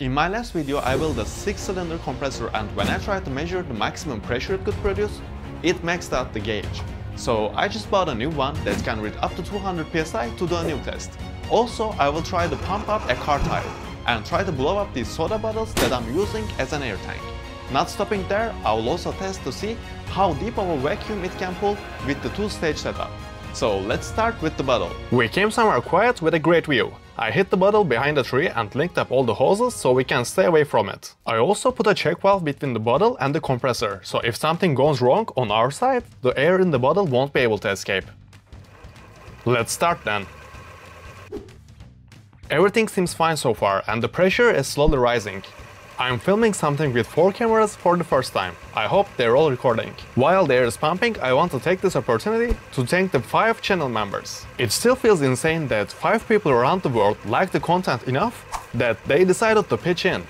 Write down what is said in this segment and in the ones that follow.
In my last video I built a 6-cylinder compressor and when I tried to measure the maximum pressure it could produce, it maxed out the gauge. So I just bought a new one that can read up to 200 psi to do a new test. Also, I will try to pump up a car tire and try to blow up these soda bottles that I'm using as an air tank. Not stopping there, I will also test to see how deep of a vacuum it can pull with the two-stage setup. So let's start with the bottle. We came somewhere quiet with a great view. I hid the bottle behind a tree and linked up all the hoses so we can stay away from it. I also put a check valve between the bottle and the compressor, so if something goes wrong on our side, the air in the bottle won't be able to escape. Let's start then. Everything seems fine so far and the pressure is slowly rising. I'm filming something with 4 cameras for the first time. I hope they're all recording. While the air is pumping, I want to take this opportunity to thank the 5 channel members. It still feels insane that 5 people around the world like the content enough that they decided to pitch in.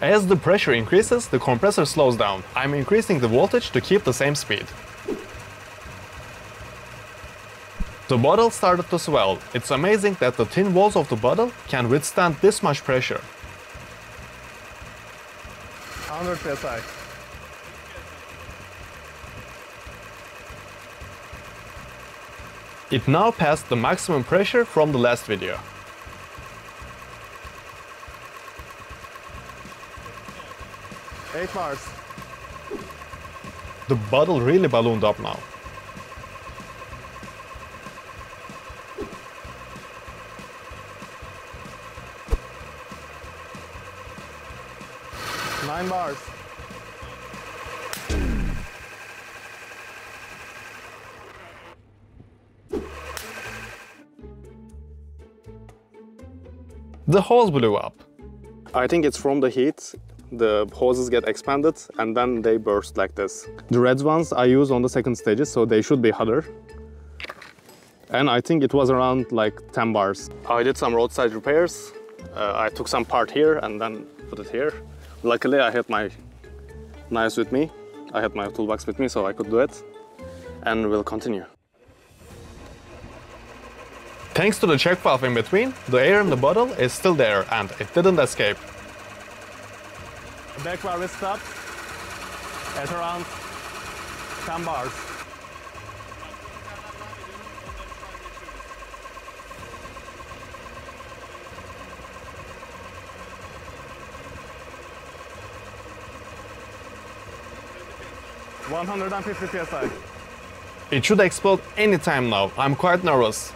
As the pressure increases, the compressor slows down. I'm increasing the voltage to keep the same speed. The bottle started to swell. It's amazing that the thin walls of the bottle can withstand this much pressure. Hundred psi. It now passed the maximum pressure from the last video. Eight bars. The bottle really ballooned up now. Nine bars. The hose blew up. I think it's from the heat. The hoses get expanded and then they burst like this. The red ones I use on the second stages, so they should be hotter. And I think it was around like 10 bars. I did some roadside repairs. Uh, I took some part here and then put it here. Luckily, I had my knives with me. I had my toolbox with me, so I could do it. And we'll continue. Thanks to the check valve in between, the air in the bottle is still there and it didn't escape. Back valve is stopped at around 10 bars. One hundred and fifty psi. It should explode anytime now. I'm quite nervous.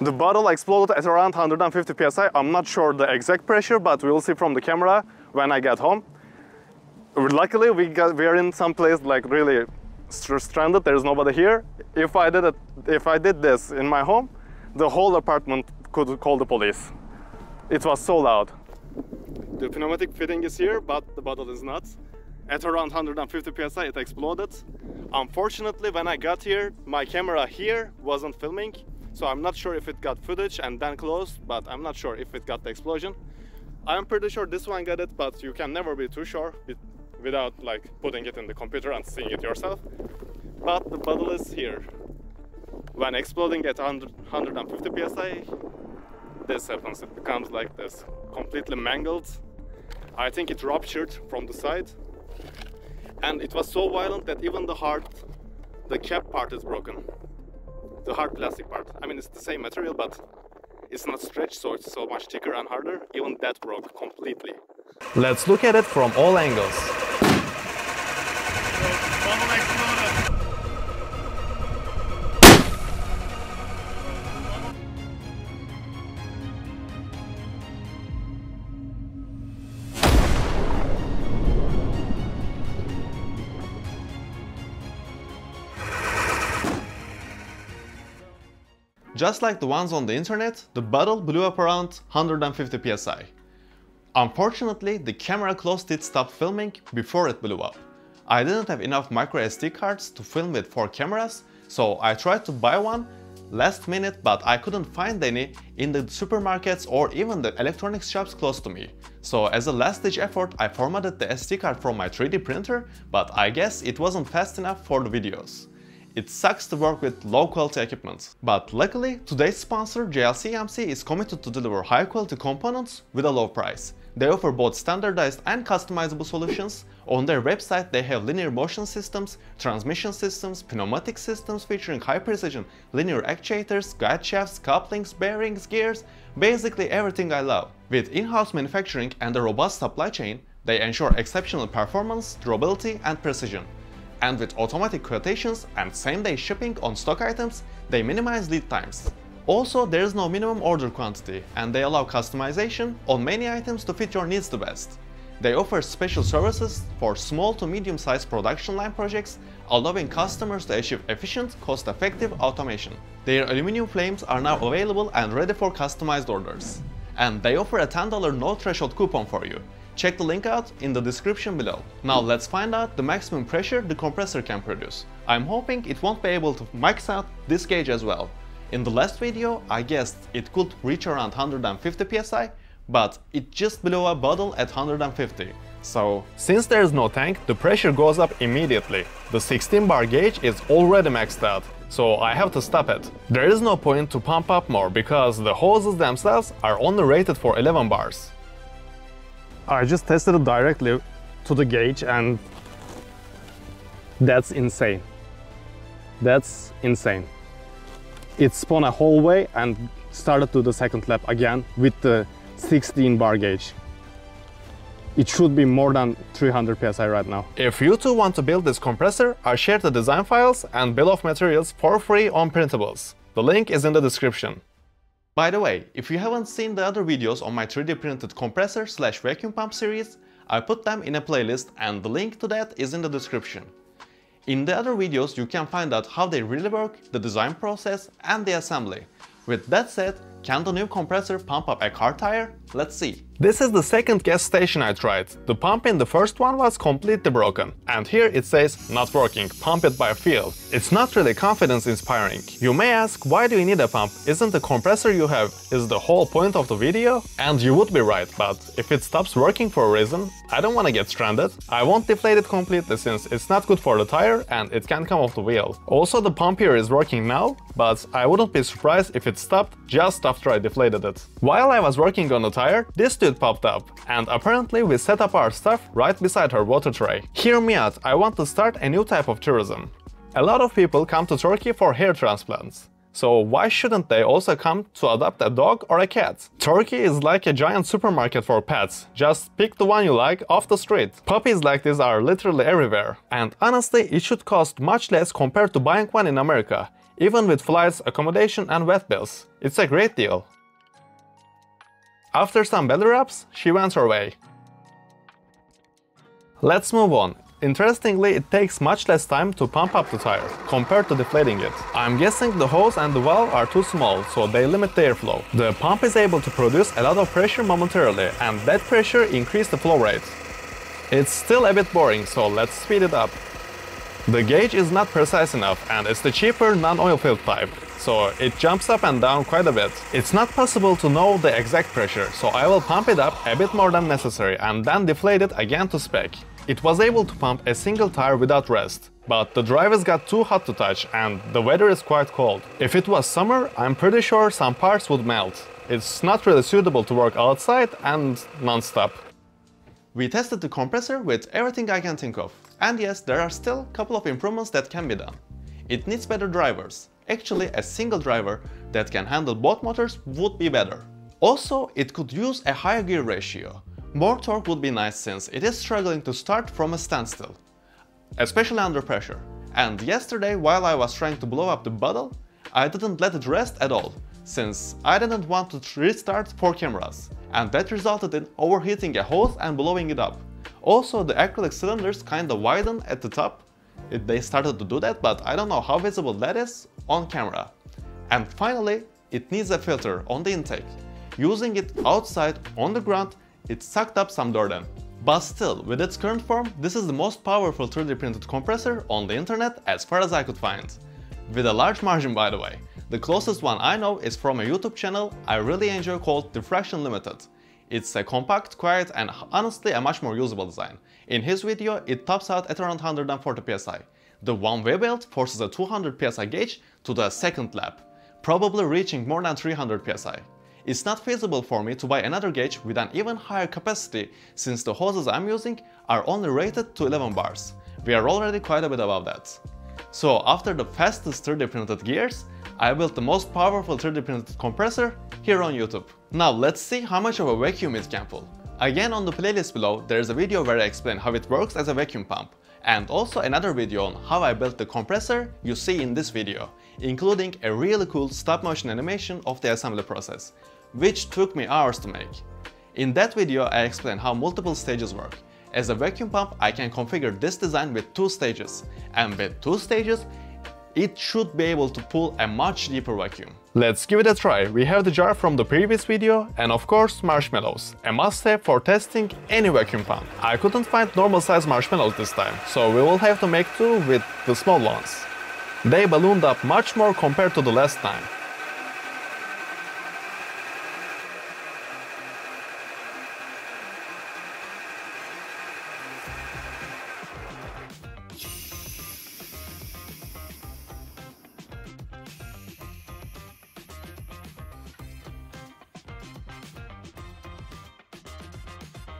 The bottle exploded at around 150 psi. I'm not sure the exact pressure, but we'll see from the camera when I get home. Luckily, we got we're in some place like really str- stranded. There's nobody here. If I did it, if I did this in my home, the whole apartment could call the police. It was so loud. The pneumatic fitting is here, but the bottle is not. At around 150 psi, it exploded. Unfortunately, when I got here, my camera here wasn't filming, so I'm not sure if it got footage and then closed, but I'm not sure if it got the explosion. I'm pretty sure this one got it, but you can never be too sure with- without like putting it in the computer and seeing it yourself. But the bottle is here. When exploding at 100, 150 psi, this happens. It becomes like this, completely mangled. I think it ruptured from the side, and it was so violent that even the hard, the cap part is broken. The hard plastic part. I mean, it's the same material, but it's not stretched, so it's so much thicker and harder. Even that broke completely. Let's look at it from all angles. Just like the ones on the internet, the bottle blew up around 150 psi. Unfortunately, the camera close did stop filming before it blew up. I didn't have enough micro SD cards to film with 4 cameras, so I tried to buy one last minute but I couldn't find any in the supermarkets or even the electronics shops close to me. So as a last ditch effort I formatted the SD card from my 3D printer, but I guess it wasn't fast enough for the videos. It sucks to work with low quality equipment. But luckily, today's sponsor JLCMC is committed to deliver high quality components with a low price. They offer both standardized and customizable solutions. On their website they have linear motion systems, transmission systems, pneumatic systems featuring high precision linear actuators, guide shafts, couplings, bearings, gears, basically everything I love. With in-house manufacturing and a robust supply chain, they ensure exceptional performance, durability and precision. And with automatic quotations and same-day shipping on stock items, they minimize lead times. Also, there is no minimum order quantity, and they allow customization on many items to fit your needs the best. They offer special services for small to medium-sized production line projects, allowing customers to achieve efficient, cost-effective automation. Their aluminum frames are now available and ready for customized orders. And they offer a $10 no threshold coupon for you, Check the link out in the description below. Now let's find out the maximum pressure the compressor can produce. I'm hoping it won't be able to max out this gauge as well. In the last video, I guessed it could reach around 150 psi, but it just blew a bottle at 150. So, since there is no tank, the pressure goes up immediately. The 16 bar gauge is already maxed out, so I have to stop it. There is no point to pump up more because the hoses themselves are only rated for 11 bars. I just tested it directly to the gauge and that's insane. That's insane. It spun a whole way and started to the second lap again with the 16 bar gauge. It should be more than 300 psi right now. If you too want to build this compressor, I share the design files and bill of materials for free on Printables. The link is in the description. By the way, if you haven't seen the other videos on my 3D printed compressor slash vacuum pump series, I put them in a playlist and the link to that is in the description. In the other videos you can find out how they really work, the design process and the assembly. With that said, can the new compressor pump up a car tire? Let's see. This is the second gas station I tried. The pump in the first one was completely broken. And here it says not working, pump it by feel. It's not really confidence inspiring. You may ask why do you need a pump? Isn't the compressor you have is the whole point of the video? And you would be right, but if it stops working for a reason, I don't want to get stranded. I won't deflate it completely since it's not good for the tire and it can come off the wheel. Also the pump here is working now, but I wouldn't be surprised if it stopped just after I deflated it. While I was working on the tire, this dude popped up, and apparently we set up our stuff right beside her water tray. Hear me out, I want to start a new type of tourism. A lot of people come to Turkey for hair transplants. So why shouldn't they also come to adopt a dog or a cat? Turkey is like a giant supermarket for pets. Just pick the one you like off the street. Puppies like this are literally everywhere. And honestly, it should cost much less compared to buying one in America even with flights, accommodation and vet bills. It's a great deal. After some belly rubs, she went her way. Let's move on. Interestingly, it takes much less time to pump up the tire, compared to deflating it. I'm guessing the hose and the valve are too small, so they limit the airflow. The pump is able to produce a lot of pressure momentarily, and that pressure increases the flow rate. It's still a bit boring, so let's speed it up. The gauge is not precise enough and it's the cheaper non-oil filled pipe, so it jumps up and down quite a bit. It's not possible to know the exact pressure, so I will pump it up a bit more than necessary and then deflate it again to spec. It was able to pump a single tire without rest, but the drivers got too hot to touch and the weather is quite cold. If it was summer, I'm pretty sure some parts would melt. It's not really suitable to work outside and non-stop. We tested the compressor with everything I can think of. And yes, there are still a couple of improvements that can be done. It needs better drivers. Actually, a single driver that can handle both motors would be better. Also, it could use a higher gear ratio. More torque would be nice since it is struggling to start from a standstill, especially under pressure. And yesterday, while I was trying to blow up the bottle, I didn't let it rest at all, since I didn't want to restart four cameras, and that resulted in overheating a hose and blowing it up. Also, the acrylic cylinders kinda widen at the top. It, they started to do that, but I don't know how visible that is on camera. And finally, it needs a filter on the intake. Using it outside on the ground, it sucked up some dirt in. But still, with its current form, this is the most powerful 3D printed compressor on the internet as far as I could find. With a large margin by the way. The closest one I know is from a YouTube channel I really enjoy called Diffraction Limited. It's a compact, quiet and honestly a much more usable design. In his video, it tops out at around 140 psi. The one way belt forces a 200 psi gauge to the second lap, probably reaching more than 300 psi. It's not feasible for me to buy another gauge with an even higher capacity since the hoses I'm using are only rated to 11 bars. We are already quite a bit above that. So after the fastest 3D printed gears, I built the most powerful 3D printed compressor here on YouTube. Now let's see how much of a vacuum it can pull. Again on the playlist below there is a video where I explain how it works as a vacuum pump and also another video on how I built the compressor you see in this video, including a really cool stop motion animation of the assembly process, which took me hours to make. In that video I explain how multiple stages work. As a vacuum pump I can configure this design with two stages, and with two stages it should be able to pull a much deeper vacuum. Let's give it a try. We have the jar from the previous video and of course marshmallows, a must-have for testing any vacuum pump. I couldn't find normal size marshmallows this time, so we will have to make do with the small ones. They ballooned up much more compared to the last time.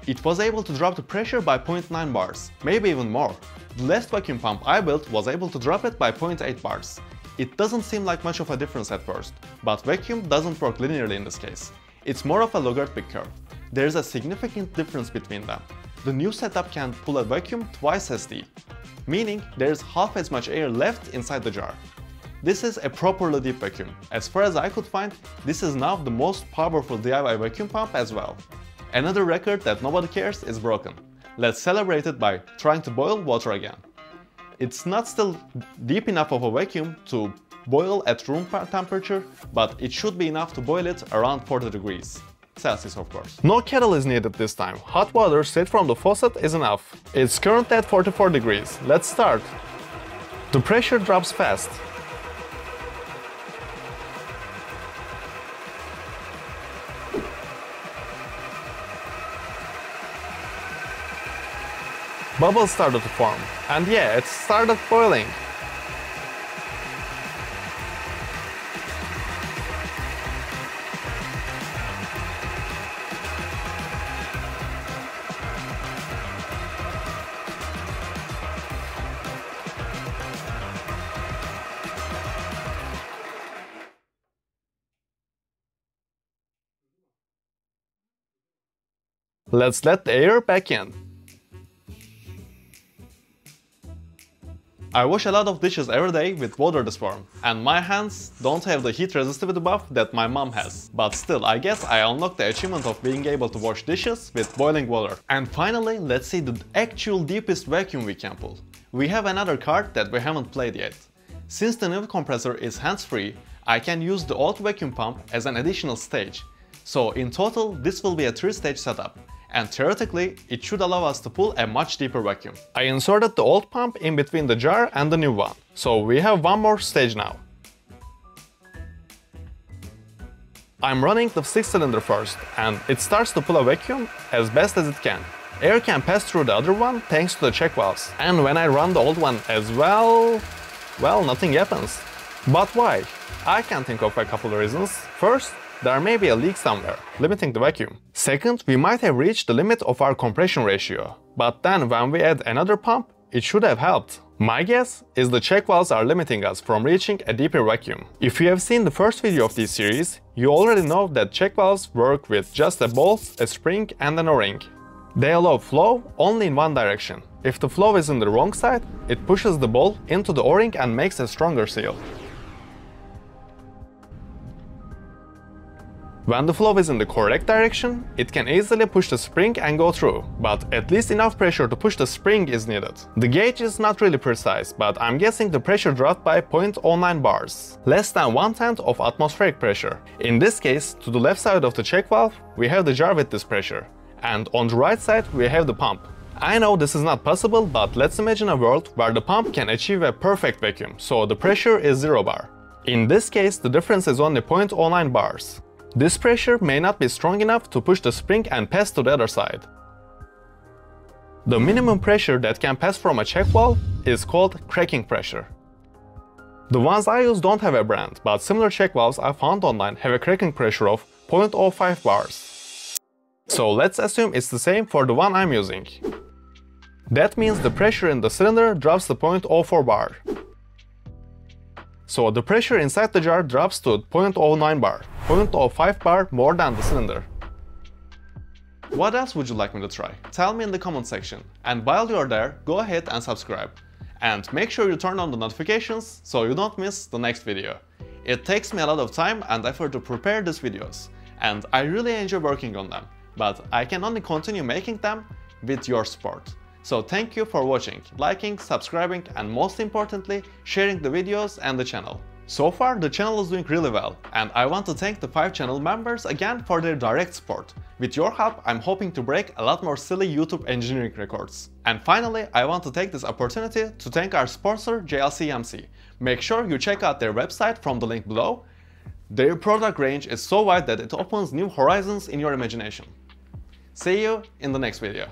It was able to drop the pressure by 0.9 bars, maybe even more. The last vacuum pump I built was able to drop it by 0.8 bars. It doesn't seem like much of a difference at first, but vacuum doesn't work linearly in this case. It's more of a logarithmic curve. There is a significant difference between them. The new setup can pull a vacuum twice as deep, meaning there is half as much air left inside the jar. This is a properly deep vacuum. As far as I could find, this is now the most powerful DIY vacuum pump as well. Another record that nobody cares is broken. Let's celebrate it by trying to boil water again. It's not still deep enough of a vacuum to boil at room temperature, but it should be enough to boil it around 40 degrees. Celsius of course. No kettle is needed this time. Hot water straight from the faucet is enough. It's currently at 44 degrees. Let's start. The pressure drops fast. Bubbles started to form. And yeah, it started boiling. Let's let the air back in. I wash a lot of dishes every day with water this form, and my hands don't have the heat resistivity buff that my mom has. But still, I guess I unlocked the achievement of being able to wash dishes with boiling water. And finally, let's see the actual deepest vacuum we can pull. We have another card that we haven't played yet. Since the new compressor is hands-free, I can use the old vacuum pump as an additional stage. So in total, this will be a 3-stage setup and theoretically, it should allow us to pull a much deeper vacuum. I inserted the old pump in between the jar and the new one, so we have one more stage now. I'm running the 6 cylinder first, and it starts to pull a vacuum as best as it can. Air can pass through the other one thanks to the check valves. And when I run the old one as well, well, nothing happens. But why? I can think of a couple of reasons. First, there may be a leak somewhere, limiting the vacuum. Second, we might have reached the limit of our compression ratio. But then when we add another pump, it should have helped. My guess is the check valves are limiting us from reaching a deeper vacuum. If you have seen the first video of this series, you already know that check valves work with just a bolt, a spring and an o-ring. They allow flow only in one direction. If the flow is in the wrong side, it pushes the ball into the o-ring and makes a stronger seal. When the flow is in the correct direction, it can easily push the spring and go through, but at least enough pressure to push the spring is needed. The gauge is not really precise, but I'm guessing the pressure dropped by 0.09 bars, less than one tenth of atmospheric pressure. In this case, to the left side of the check valve, we have the jar with this pressure, and on the right side we have the pump. I know this is not possible, but let's imagine a world where the pump can achieve a perfect vacuum, so the pressure is 0 bar. In this case, the difference is only 0.09 bars. This pressure may not be strong enough to push the spring and pass to the other side. The minimum pressure that can pass from a check valve is called cracking pressure. The ones I use don't have a brand, but similar check valves I found online have a cracking pressure of 0.05 bars. So let's assume it's the same for the one I'm using. That means the pressure in the cylinder drops to 0.04 bar. So the pressure inside the jar drops to 0.09 bar, 0.05 bar more than the cylinder. What else would you like me to try? Tell me in the comment section. And while you're there, go ahead and subscribe. And make sure you turn on the notifications so you don't miss the next video. It takes me a lot of time and effort to prepare these videos, and I really enjoy working on them, but I can only continue making them with your support. So thank you for watching, liking, subscribing and most importantly, sharing the videos and the channel. So far, the channel is doing really well, and I want to thank the 5 channel members again for their direct support. With your help, I'm hoping to break a lot more silly YouTube engineering records. And finally, I want to take this opportunity to thank our sponsor JLCMC. Make sure you check out their website from the link below. Their product range is so wide that it opens new horizons in your imagination. See you in the next video.